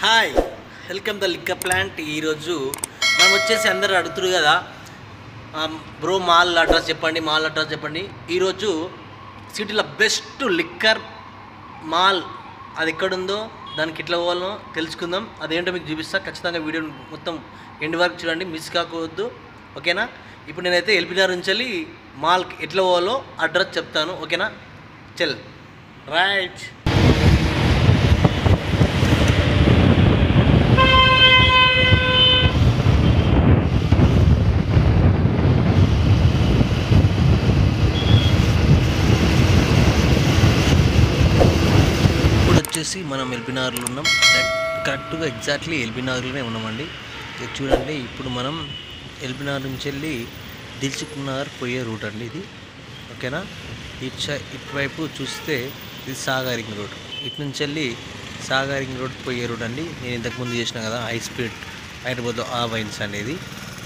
Hi welcome the liquor plant ఈరోజు మనం వచ్చేసి అందరు అడుగుతురు కదా. బ్రో మాల్ అడ్రస్ చెప్పండి మాల్ అడ్రస్ చెప్పండి. ఈరోజు సిటీలో బెస్ట్ లిక్కర్ మాల్ అది ఎక్కడుందో దానికి ఎట్లా పోవాలో తెలుసుకుందాం. అదేంటో మీకు చూపిస్తా. ఖచ్చితంగా వీడియో మొత్తం ఎండ్ వరకు చూడండి మిస్ కాకూడదు. ఓకేనా? ఇప్పుడు నేనైతే ఎల్బినార్ నుంచి వెళ్ళి మాల్కి ఎట్లా పోవాలో అడ్రస్ చెప్తాను. ఓకేనా? చెల్. రైట్ ఇప్పుడు వచ్చేసి మనం ఎల్బినార్లో ఉన్నాం. కరెక్ట్గా ఎగ్జాక్ట్లీ ఎల్బినార్లోనే ఉన్నామండి. ఇది చూడండి ఇప్పుడు మనం ఎల్బినార్ నుంచి వెళ్ళి దిల్చుకున్నార్ పోయే రూట్ అండి ఇది. ఓకేనా? ఇటు సై- ఇటువైపు చూస్తే ఇది సాగారింగ్ రోడ్. ఇటు నుంచి వెళ్ళి సాగారింగ్ రోడ్ పోయే రూట్ అండి. నేను ఇంతకుముందు చేసిన కదా హై స్పీడ్ హైదరాబాద్లో ఆ వైన్స్ అనేది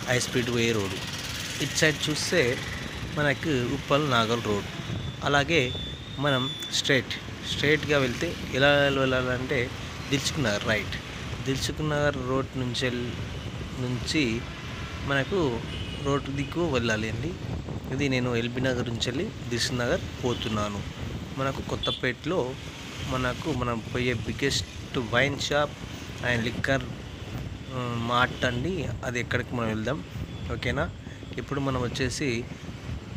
హై స్పీడ్ పోయే రోడ్. ఇటు సైడ్ చూస్తే మనకు ఉప్పల్ నాగల్ రోడ్. అలాగే మనం స్ట్రైట్ స్ట్రైట్గా వెళ్తే ఎలా వెళ్ళాలంటే దిల్చుకున్నారు రైట్ దిల్చుకున్నగర్ రోడ్ నుంచి నుంచి మనకు రోడ్ దిక్కు వెళ్ళాలి అండి. ఇది నేను ఎల్బీ నగర్ నుంచి వెళ్ళి దిల్సునగర్ పోతున్నాను. మనకు కొత్తపేటలో మనకు మనం పోయే biggest wine shop and liquor mart అండి. అది ఎక్కడికి మనం వెళ్దాం ఓకేనా? ఇప్పుడు మనం వచ్చేసి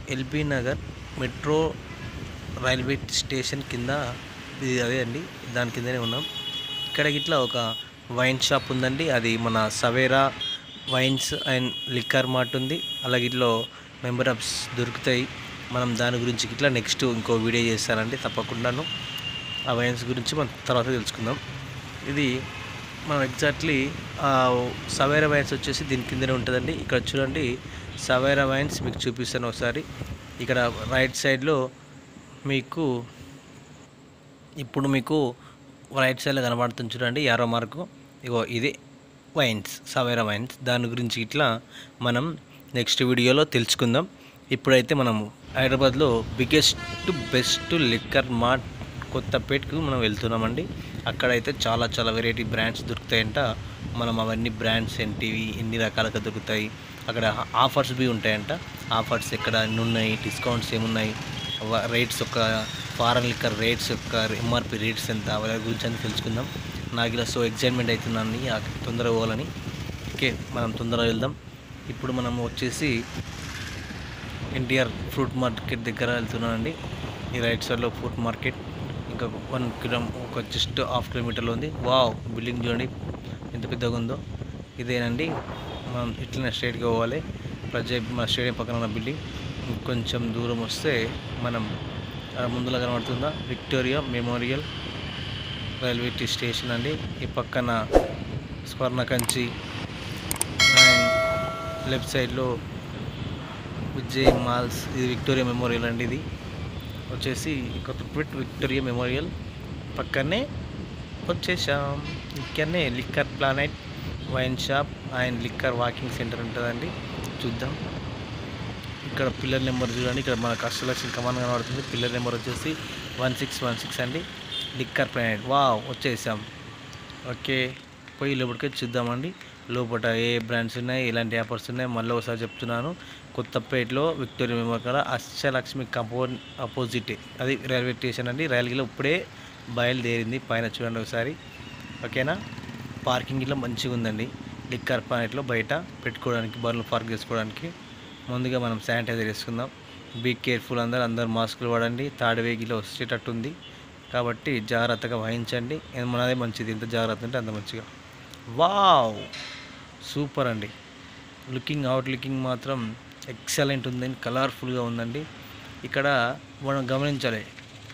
LB Nagar metro railway station కింద ఇది అదే అండి దాని కిందనే ఉన్నాం. ఇక్కడ ఇట్లా ఒక వైన్ షాప్ ఉందండి అది మన Savera wines and liquor mart ఉంది. అలాగే ఇట్లో మెంబర్ అప్స్ దొరుకుతాయి. మనం దాని గురించి ఇట్లా నెక్స్ట్ ఇంకో వీడియో చేస్తానండి తప్పకుండాను. ఆ వైన్స్ గురించి మనం తర్వాత తెలుసుకుందాం. ఇది మనం ఎగ్జాక్ట్లీ సవేరా వైన్స్ వచ్చేసి దీని కిందనే ఉంటుందండి. ఇక్కడ చూడండి సవేరా వైన్స్ మీకు చూపిస్తాను ఒకసారి. ఇక్కడ రైట్ సైడ్లో మీకు ఇప్పుడు మీకు రైట్ సైడ్లో కనబడుతుంది చూడండి యారో మార్కు ఇగో ఇది వైన్స్ సవేరా వైన్స్ దాని గురించి ఇట్లా మనం నెక్స్ట్ వీడియోలో తెలుసుకుందాం. ఇప్పుడైతే మనం హైదరాబాద్లో బిగ్గెస్ట్ బెస్ట్ లిక్కర్ మార్ట్ కొత్తపేటకు మనం వెళ్తున్నామండి. అక్కడైతే చాలా చాలా వెరైటీ బ్రాండ్స్ దొరుకుతాయంట. మనం అవన్నీ బ్రాండ్స్ ఏంటివి ఎన్ని రకాలుగా దొరుకుతాయి. అక్కడ ఆఫర్స్ బి ఉంటాయంట. ఆఫర్స్ ఎక్కడ ఎన్ని ఉన్నాయి డిస్కౌంట్స్ ఏమున్నాయి రేట్స్ యొక్క ఫారెన్ లిక్కర్ రేట్స్ యొక్క ఎంఆర్పి రేట్స్ ఎంత వాళ్ళ గురించి అని తెలుసుకుందాం. నాకు ఇలా సో ఎగ్జైట్మెంట్ అవుతుందని ఆ తొందరగా పోవాలని. ఓకే మనం తొందరగా వెళ్దాం. ఇప్పుడు మనం వచ్చేసి ఎన్టీఆర్ ఫ్రూట్ మార్కెట్ దగ్గర వెళ్తున్నానండి. ఈ రైట్ సైడ్లో ఫ్రూట్ మార్కెట్. ఇంకా వన్ కిలో ఒక జస్ట్ హాఫ్ కిలోమీటర్లో ఉంది. వావ్ బిల్డింగ్ చూడండి ఎంత పెద్దగా ఉందో. ఇదేనండి మనం ఇట్లనే స్ట్రేట్గా పోవాలి. ప్రజా మన స్టేడియం పక్కన ఉన్న బిల్డింగ్ కొంచెం దూరం వస్తే మనం ఆ ముందులా కనబడుతుందా? విక్టోరియా మెమోరియల్ రైల్వే టీ స్టేషన్ అండి. ఈ పక్కన స్వర్ణకంచి అండ్ లెఫ్ట్ సైడ్లో విజయ్ మాల్స్. ఇది విక్టోరియా మెమోరియల్ అండి ఇది. వచ్చేసి కొత్తపేట్ విక్టోరియా మెమోరియల్. పక్కనే వచ్చేసాం. ఇక్కడనే liquor planet wine shop and liquor walking centre ఉంటుందండి. చూద్దాం. ఇక్కడ పిల్లర్ నెంబర్ చూడండి. ఇక్కడ మన కష్టలక్ష్మి కమాన్ కనబడుతుంది. పిల్లర్ నెంబర్ వచ్చేసి వన్ సిక్స్ వన్ సిక్స్ అండి. Liquor planet. వావ్ వచ్చేసాం. ఓకే పోయి లోపలికి చూద్దామండి. లోపల ఏ బ్రాండ్స్ ఉన్నాయి ఎలాంటి ఆఫర్స్ ఉన్నాయి మళ్ళీ ఒకసారి చెప్తున్నాను. కొత్తపేటలో విక్టోరియా మెమోరియల్ కాడ అష్టలక్ష్మి కంపౌండ్ అపోజిట్. అది రైల్వే స్టేషన్ అండి. రైల్వేలో ఇప్పుడే బయలుదేరింది. పైన చూడండి ఒకసారి. ఓకేనా? పార్కింగ్ ఇట్లా మంచిగా ఉందండి లిక్కర్ ప్లానెట్లో బయట పెట్టుకోవడానికి బండ్లు పార్క్ చేసుకోవడానికి. ముందుగా మనం శానిటైజర్ వేసుకుందాం. బీ కేర్ఫుల్ అందరు అందరు మాస్కులు వాడండి. థర్డ్ వేగిలో వచ్చేటట్టుంది కాబట్టి జాగ్రత్తగా వహించండి మనదే మంచిది. ఎంత జాగ్రత్త ఉంటే అంత మంచిగా. వావ్ సూపర్ అండి. లుకింగ్ అవుట్ లుకింగ్ మాత్రం ఎక్సలెంట్ ఉందండి. కలర్ఫుల్గా ఉందండి. ఇక్కడ మనం గమనించాలి.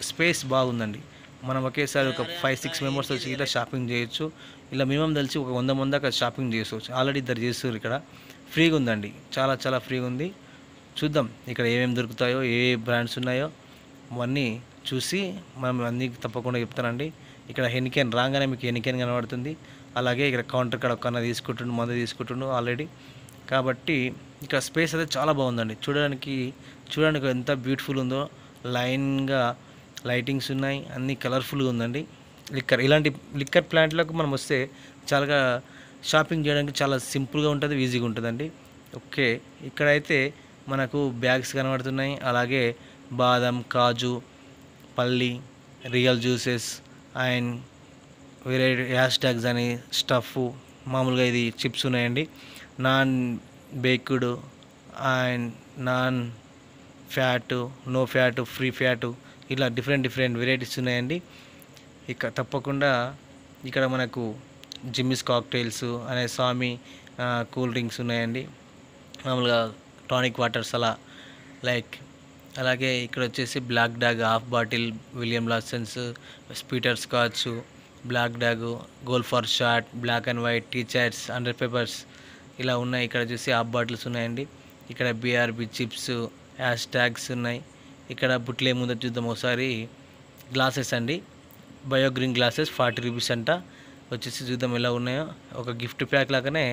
స్పేస్ బాగుందండి. మనం ఒకేసారి ఒక ఫైవ్ సిక్స్ మెంబర్స్ వచ్చి ఇలా షాపింగ్ చేయొచ్చు. ఇలా మినిమం తెలిసి ఒక వంద మంది దాకా షాపింగ్ చేసుకోవచ్చు. ఆల్రెడీ ఇద్దరు చేస్తారు ఇక్కడ. ఫ్రీగా ఉందండి చాలా చాలా ఫ్రీగా ఉంది చూద్దాం ఇక్కడ ఏమేమి దొరుకుతాయో ఏ ఏ బ్రాండ్స్ ఉన్నాయో. అవన్నీ చూసి మనం అన్నీ తప్పకుండా చెప్తానండి. ఇక్కడ హెనికెన్ రాగానే మీకు హెనికెన్ కనబడుతుంది. అలాగే ఇక్కడ కౌంటర్ కాడ ఒక తీసుకుంటుండు మందు తీసుకుంటుండు ఆల్రెడీ. కాబట్టి ఇక్కడ స్పేస్ అయితే చాలా బాగుందండి. చూడడానికి చూడడానికి ఎంత బ్యూటిఫుల్ ఉందో. లైన్గా లైటింగ్స్ ఉన్నాయి అన్నీ కలర్ఫుల్గా ఉందండి. లిక్కర్ ఇలాంటి లిక్కర్ ప్లాంట్లకు మనం వస్తే చాలా షాపింగ్ చేయడానికి చాలా సింపుల్గా ఉంటుంది ఈజీగా ఉంటుందండి. ఓకే ఇక్కడైతే మనకు బ్యాగ్స్ కనబడుతున్నాయి. అలాగే బాదం కాజు పల్లి రియల్ జ్యూసెస్ అండ్ వేరే హ్యాష్ ట్యాగ్స్ అని స్టఫ్ మామూలుగా ఇది చిప్స్ ఉన్నాయండి. Non baked and non fat no fat free fat ఇలా డిఫరెంట్ డిఫరెంట్ వెరైటీస్ ఉన్నాయండి. ఇక తప్పకుండా ఇక్కడ మనకు జిమ్మిస్ కాక్టైల్స్ అనే స్వామి కూల్ డ్రింక్స్ ఉన్నాయండి. మామూలుగా టానిక్ వాటర్స్ అలా లైక్ అలాగే ఇక్కడ వచ్చేసి Black Dog half bottle William Lawson's స్పీటర్స్ scotch Black Dog gold for short black and white tea chats under papers ఇలా ఉన్నాయి. ఇక్కడ చూసి హాఫ్ బాటిల్స్ ఉన్నాయండి. ఇక్కడ బీఆర్బి చిప్స్ హ్యాష్ ట్యాగ్స్ ఉన్నాయి. ఇక్కడ బుట్లే ముందు చూద్దాం ఒకసారి. గ్లాసెస్ అండి. బయోగ్రీన్ గ్లాసెస్ ఫార్టీ రూపీస్ అంట. వచ్చేసి చూద్దాం ఎలా ఉన్నాయో. ఒక గిఫ్ట్ ప్యాక్ లాగానే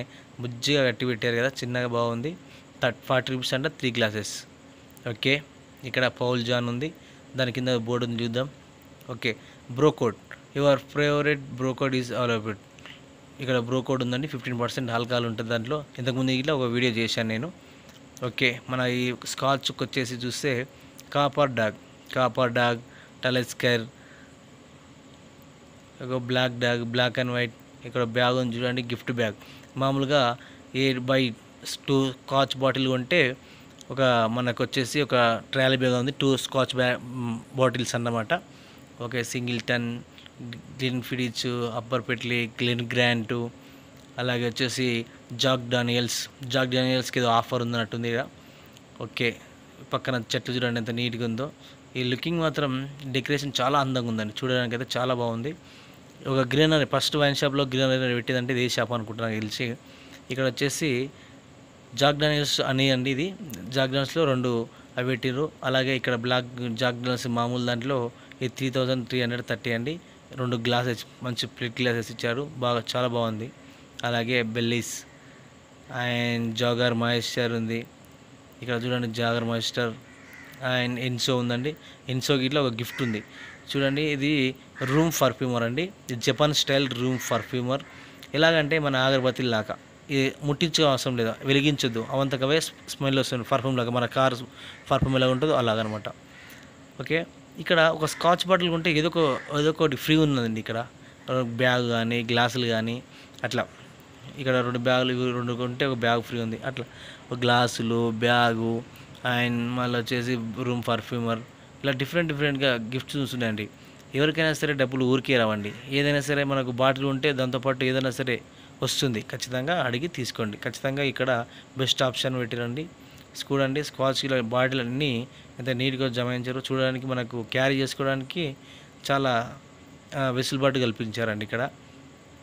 బుజ్జిగా కట్టి పెట్టారు కదా చిన్నగా బాగుంది. థర్ట్ ఫార్టీ రూపీస్ అంటే త్రీ గ్లాసెస్. ఓకే ఇక్కడ పౌల్ జాన్ ఉంది. దాని కింద బోర్డు ఉంది చూద్దాం. Okay Bro Code your favourite Bro Code is available ఇక్కడ బ్రోకోడ్ ఉందండి ఫిఫ్టీన్ పర్సెంట్ ఆల్కహాల్ ఉంటుంది దాంట్లో. ఇంతకుముందు ఇట్లా ఒక వీడియో చేశాను నేను. ఓకే మన ఈ స్కాచ్కి వచ్చేసి చూస్తే Copper Dog. Copper Dog Talisker ఒక black bag black and white ఇక్కడ బ్యాగ్ ఉంది చూడండి గిఫ్ట్ బ్యాగ్ మామూలుగా ఏ బై టూ స్కాచ్ బాటిల్ కొంటే ఒక మనకు వచ్చేసి ఒక ట్రయల్ బ్యాగ్ ఉంది టూ స్కాచ్ బ్యా బాటిల్స్ అన్నమాట. Okay Singleton Glenfiddich upper పెట్లీ Glen Grant అలాగే వచ్చేసి జాక్ డానియల్స్ జాక్ డానియల్స్కి ఏదో ఆఫర్ ఉందన్నట్టుంది ఇక్కడ ఓకే పక్కన చెట్లు చూడండి ఎంత నీట్గా ఉందో. ఈ లుకింగ్ మాత్రం డెకరేషన్ చాలా అందంగా ఉందండి చూడడానికి అయితే చాలా బాగుంది. ఒక గ్రీనరీ ఫస్ట్ వైన్ షాప్లో గ్రీనరీ పెట్టేదంటే ఇది ఏ షాప్ అనుకుంటున్నాను గెలిచి తెలిసి. ఇక్కడ వచ్చేసి జాక్ అని అండి ఇది. జాక్ రెండు అవి పెట్టిర్రు. అలాగే ఇక్కడ బ్లాక్ జాక్ మామూలు దాంట్లో ఇది three thousand three hundred thirty అండి. రెండు గ్లాసెస్ మంచి ప్లేట్ గ్లాసెస్ ఇచ్చారు. బాగా చాలా బాగుంది. అలాగే బెల్లీస్ అండ్ జాగర్ మాయిశ్చర్ ఉంది. ఇక్కడ చూడండి జాగర్ మాయిస్టర్ అండ్ ఎన్సో ఉందండి. ఎన్సో ఇట్లా ఒక గిఫ్ట్ ఉంది. చూడండి ఇది రూమ్ పర్ఫ్యూమర్ అండి. ఇది జపాన్ స్టైల్ రూమ్ పర్ఫ్యూమర్ ఎలాగంటే మన అగరబత్తి లాగా. ఇది ముట్టించే అవసరం లేదు. వెలిగించొద్దు. అవంతకవే స్మెల్ వస్తుంది. పర్ఫ్యూమ్ లాగా. మన కార్ పర్ఫ్యూమ్ ఎలా ఉంటుందో అలాగనమాట. ఓకే ఇక్కడ ఒక స్కాచ్ బాటిల్ ఉంటే ఏదో ఒక ఏదో ఒకటి ఫ్రీ ఉన్నదండి ఇక్కడ. బ్యాగ్ కానీ గ్లాసులు కానీ అట్లా. ఇక్కడ రెండు బ్యాగులు రెండు కొంటే ఒక బ్యాగ్ ఫ్రీ ఉంది. అట్లా. ఒక గ్లాసులు బ్యాగు అండ్ మళ్ళీ వచ్చేసి రూమ్ పర్ఫ్యూమర్ ఇలా డిఫరెంట్ డిఫరెంట్గా గిఫ్ట్స్ చూస్తున్నాయండి ఎవరికైనా సరే డబ్బులు ఊరికే రావండి. ఏదైనా సరే మనకు బాటిల్ ఉంటే దాంతోపాటు ఏదైనా సరే వస్తుంది. ఖచ్చితంగా అడిగి తీసుకోండి. ఖచ్చితంగా ఇక్కడ బెస్ట్ ఆప్షన్ పెట్టిరండి. చూడండి స్కాచ్ బాటిల్ అన్నీ ఎంత నీట్గా జమాయించారు చూడడానికి మనకు క్యారీ చేసుకోవడానికి చాలా వెసులుబాటు కల్పించారండి ఇక్కడ.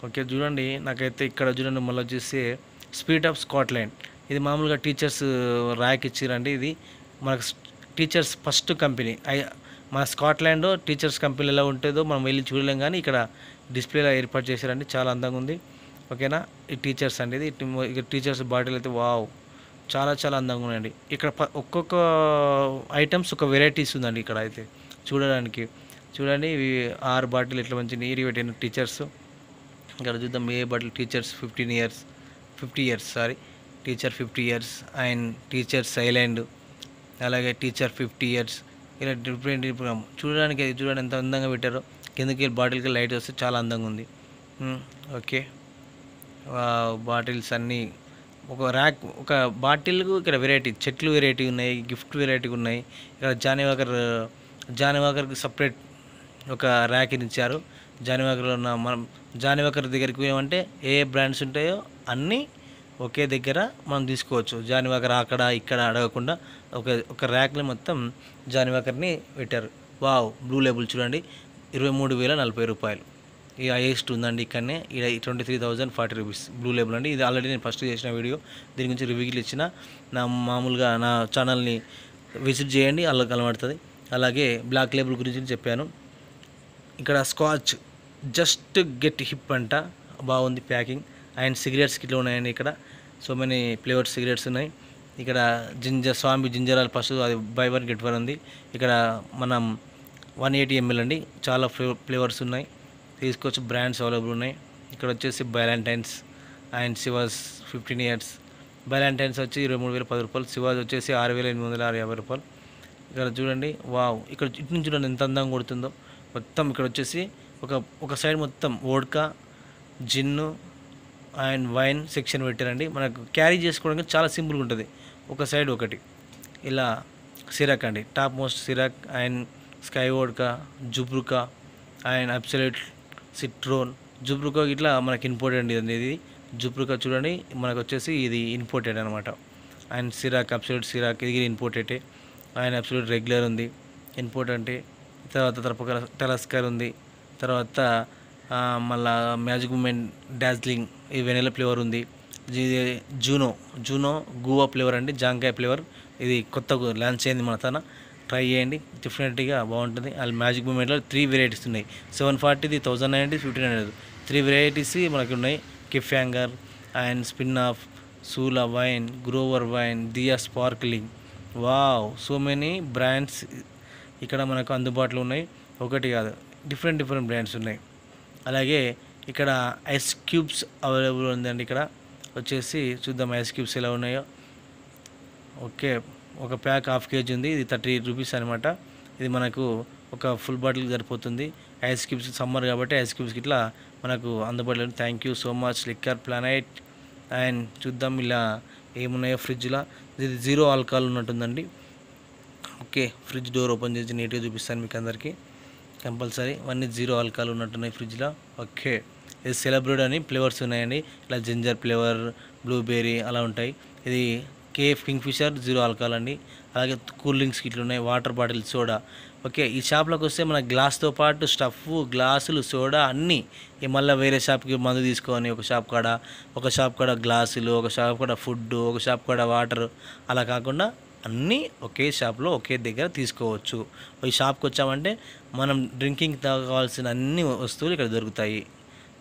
ఓకే చూడండి నాకైతే ఇక్కడ చూడండి మళ్ళీ వచ్చేసి స్పీడ్ ఆఫ్ స్కాట్లాండ్. ఇది మామూలుగా టీచర్స్ ర్యాక్ ఇచ్చిరండి. ఇది మనకు టీచర్స్ ఫస్ట్ కంపెనీ. ఐ- మన స్కాట్లాండ్ టీచర్స్ కంపెనీలో ఎలా ఉంటుందో మనం వెళ్ళి చూడలేం కానీ ఇక్కడ డిస్ప్లేలో ఏర్పాటు చేశారండి. చాలా అందంగా ఉంది. ఓకేనా? ఈ టీచర్స్ అండి ఇది టీచర్స్ బాటిల్ అయితే వావ్. చాలా చాలా అందంగా ఉన్నాయండి. ఇక్కడ ప- ఒక్కొక్క ఐటమ్స్ ఒక వెరైటీస్ ఉందండి ఇక్కడ అయితే. చూడడానికి. చూడండి ఇవి ఆరు బాటిల్ ఇట్లా మంచి నీరు పెట్టిన టీచర్స్. ఇక్కడ చూద్దాం ఏ bottle? Teacher's fifteen years fifty years sorry. Teacher fifty years and Teacher సైలాండ్ అలాగే టీచర్ ఫిఫ్టీ ఇయర్స్. ఇలా డిఫరెంట్ డిఫరెంట్ చూడడానికి అది చూడడానికి ఎంత అందంగా పెట్టారో కిందకి వెళ్ళి బాటిల్కి లైట్ వస్తే చాలా అందంగా ఉంది. ఓకే. బాటిల్స్ అన్నీ ఒక ర్యాక్ ఒక బాటిల్కు ఇక్కడ వెరైటీ చెట్లు వెరైటీ ఉన్నాయి గిఫ్ట్ వెరైటీ ఉన్నాయి. ఇక్కడ జానివాకర్ జానివాకర్కి సపరేట్ ఒక ర్యాక్ ఇచ్చారు. జానివాకర్లో ఉన్న మనం జానివాకర్ దగ్గరికి పోయామంటే ఏ బ్రాండ్స్ ఉంటాయో అన్నీ ఒకే దగ్గర మనం తీసుకోవచ్చు. జానివాకర్ అక్కడ ఇక్కడ అడగకుండా ఒక ఒక ర్యాక్లో మొత్తం జానివాకర్ని పెట్టారు. వావ్ బ్లూ లేబుల్ చూడండి. ఇరవై మూడు వేల నలభై రూపాయలు. ఈ హైయెస్ట్ ఉందండి ఇక్కడనే. ఇది twenty three thousand forty rupees blue label అండి. ఇది ఆల్రెడీ నేను ఫస్ట్ చేసిన వీడియో. దీని గురించి రివ్యూలు ఇచ్చిన నా మామూలుగా నా ఛానల్ని విజిట్ చేయండి. అలా కనబడుతుంది అలాగే బ్లాక్ లేబుల్ గురించి చెప్పాను. ఇక్కడ స్కాచ్ జస్ట్ గెట్ హిప్ అంట. బాగుంది ప్యాకింగ్. అండ్ సిగరెట్స్ కిట్లు ఉన్నాయండి ఇక్కడ. సో మెనీ ఫ్లేవర్స్ సిగరెట్స్ ఉన్నాయి. ఇక్కడ జింజర్ స్వామి జింజర్ ఆల్ ఫస్ట్ అది బై వన్ గెట్ వన్ ఉంది. ఇక్కడ మనం వన్ ఎయిటీ ఎంఎల్ అండి. చాలా ఫ్లేవర్స్ ఉన్నాయి. తీసుకోవచ్చు బ్రాండ్స్ అవైలబుల్ ఉన్నాయి. ఇక్కడ వచ్చేసి Ballantine's and Chivas fifteen years. Ballantine's వచ్చి ఇరవై మూడు వేల పది రూపాయలు. శివాజ్ వచ్చేసి ఆరు వేల ఎనిమిది వందల ఆరు యాభై రూపాయలు. ఇక్కడ చూడండి వావ్. ఇక్కడ ఇటు నుంచి చూడండి ఎంత అందంగా కొడుతుందో. మొత్తం ఇక్కడ వచ్చేసి ఒక ఒక సైడ్ మొత్తం vodka gin and wine section పెట్టారండి. మనకు క్యారీ చేసుకోవడానికి చాలా సింపుల్గా ఉంటుంది. ఒక సైడ్ ఒకటి. ఇలా సిరాక్ అండి. Top most Ciroc and Sky vodka Zubrowka and Absolut Citron. Zubrowka ఇట్లా మనకి ఇంపార్టెంట్ ఇది ఇది జుబ్రుకా చూడండి మనకు వచ్చేసి ఇది ఇంపోర్టెడ్ అనమాట అండ్ సిరాక్ అబ్సల్యూట్ సిరాక్ ఇది ఇంపోర్టెడే. అండ్ అబ్సల్యూట్ రెగ్యులర్ ఉంది. ఇంపోర్ట్ తర్వాత తర్వాత తరపక టెలస్కర్ ఉంది. తర్వాత మళ్ళా మ్యాజిక్ మూమెంట్ డాజ్లింగ్ ఈ వెనెల ఫ్లేవర్ ఉంది. జూనో జూనో గోవా ఫ్లేవర్ అండి జాంకాయ ఫ్లేవర్. ఇది కొత్తగా లాంచ్ అయింది మన తన. ట్రై చేయండి డిఫరెంట్గా బాగుంటుంది. అది మ్యాజిక్ మూమెంట్లో త్రీ వెరైటీస్ ఉన్నాయి. Seven ఫార్టీది thousand ninety fifteen hundred three varieties మనకి ఉన్నాయి కిఫ్ hanger and spin off Sula wine Grover wine Dia sparkling wow so many brands ఇక్కడ మనకు అందుబాటులో ఉన్నాయి. ఒకటి కాదు డిఫరెంట్ డిఫరెంట్ బ్రాండ్స్ ఉన్నాయి. అలాగే ఇక్కడ ఐస్ క్యూబ్స్ అవైలబుల్ ఉందండి ఇక్కడ. వచ్చేసి చూద్దాం ఐస్ క్యూబ్స్ ఎలా ఉన్నాయో. ఓకే ఒక ప్యాక్ హాఫ్ కేజీ ఉంది ఇది థర్టీ రూపీస్ అనమాట ఇది మనకు ఒక ఫుల్ బాటిల్ సరిపోతుంది. ఐస్ క్యూబ్స్ సమ్మర్ కాబట్టి ఐస్ క్యూబ్స్ ఇట్లా మనకు అందుబాటులో thank you so much liquor planet. And చూద్దాం ఇలా ఏమున్నాయో ఫ్రిడ్జ్లో. ఇది జీరో ఆల్కహాల్ ఉన్నట్టుందండి. ఓకే ఫ్రిడ్జ్ డోర్ ఓపెన్ చేసి నీట్గా చూపిస్తాను మీకు అందరికీ. కంపల్సరీ. అన్నీ జీరో ఆల్కహాల్ ఉన్నట్టున్నాయి ఫ్రిడ్జ్లో. ఓకే. ఇది సెలబ్రేట్ అని ఫ్లేవర్స్ ఉన్నాయండి. ఇలా జింజర్ ఫ్లేవర్ బ్లూబెర్రీ అలా ఉంటాయి. ఇది కేఫ్ కింగ్ఫిషర్ జీరో ఆల్కహాల్ అండి. అలాగే కూల్ డ్రింక్స్ ఇట్లు ఉన్నాయి. Water bottle soda. ఓకే ఈ షాప్లోకి వస్తే మన గ్లాస్తో పాటు స్టఫ్ గ్లాసులు సోడా అన్నీ ఈ మళ్ళీ వేరే షాప్కి మందు తీసుకొని ఒక షాప్ కాడ ఒక షాప్ కాడ గ్లాసులు ఒక షాప్ కాడ ఫుడ్ ఒక షాప్ కాడ వాటర్ అలా కాకుండా అన్నీ ఒకే షాప్లో ఒకే దగ్గర తీసుకోవచ్చు. ఈ షాప్కి వచ్చామంటే మనం డ్రింకింగ్ కావాల్సిన అన్ని వస్తువులు ఇక్కడ దొరుకుతాయి.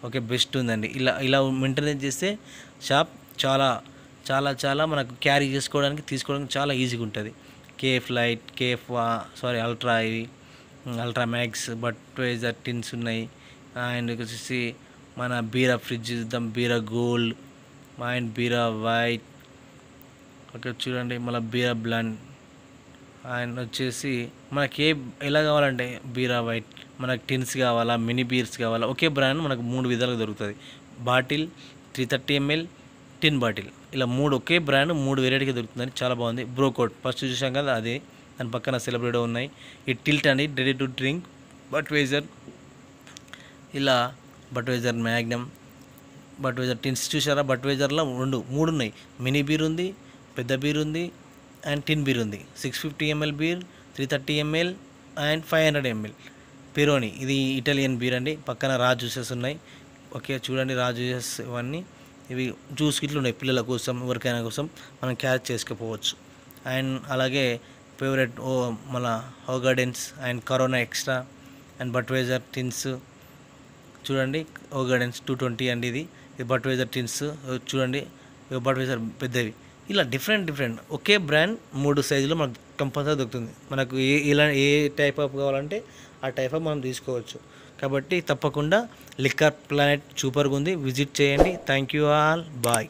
ఓకే బెస్ట్ ఉందండి. ఇలా ఇలా మెయింటెనెన్స్ చేస్తే షాప్ చాలా చాలా చాలా మనకు క్యారీ చేసుకోవడానికి తీసుకోవడానికి చాలా ఈజీగా ఉంటుంది. Cafe light cafe sorry ultra ఇవి అల్ట్రా మ్యాక్స్ బట్వైజర్ టిన్స్ ఉన్నాయి. అండ్ వచ్చేసి మన బీరా ఫ్రిడ్జ్ చూద్దాం Bira gold and Bira white okay చూడండి మళ్ళీ బీరా బ్లాండ్ అండ్ వచ్చేసి మనకి ఏ ఎలా కావాలంటే బీరా వైట్ మనకి టిన్స్ కావాలా మినీ బీర్స్ కావాలా ఒకే బ్రాండ్ మనకు మూడు విధాలుగా దొరుకుతుంది. Bottle three thirty ML tin bottle. ఇలా మూడు ఒకే బ్రాండ్ మూడు వెరైటీగా దొరుకుతుందని చాలా బాగుంది. బ్రోకోట్ ఫస్ట్ చూసాం కదా అదే. దాని పక్కన సెలబ్రేట్ ఉన్నాయి. ఈ టిల్ట్ అండి ready to drink Budweiser ఇలా Budweiser magnum Budweiser tins చూసారా? బట్ వేజర్లో రెండు మూడు ఉన్నాయి. మినీ బీర్ ఉంది పెద్ద బీర్ ఉంది అండ్ టిన్ బీర్ ఉంది. Six fifty ML beer three thirty ML and five hundred ML Peroni ఇది ఇటాలియన్ బీర్ అండి. పక్కన రా జ్యూసెస్ ఉన్నాయి. ఓకే చూడండి రా జ్యూసెస్ ఇవన్నీ. ఇవి జ్యూస్ గిట్లు ఉన్నాయి పిల్లల కోసం ఎవరికైనా కోసం. మనం క్యాచ్ చేసుకుపోవచ్చు. అండ్ అలాగే ఫేవరెట్ ఓ మన Hoegaarden's and Corona extra and Budweiser tins చూడండి హోగార్డెన్స్ గార్డెన్స్ టూ ట్వంటీ అండి ఇది. ఇది బట్వేజర్ టిన్స్ చూడండి బట్వేజర్ పెద్దవి. ఇలా డిఫరెంట్ డిఫరెంట్ ఒకే బ్రాండ్ మూడు సైజులో మనకు కంపల్సరీ దొరుకుతుంది. మనకు ఏ ఇలా ఏ టైప్ ఆఫ్ కావాలంటే ఆ టైప్ ఆఫ్ మనం తీసుకోవచ్చు. కాబట్టి తప్పకుండా లిక్కర్ ప్లానెట్ సూపర్గా ఉంది. విజిట్ చేయండి. Thank you all bye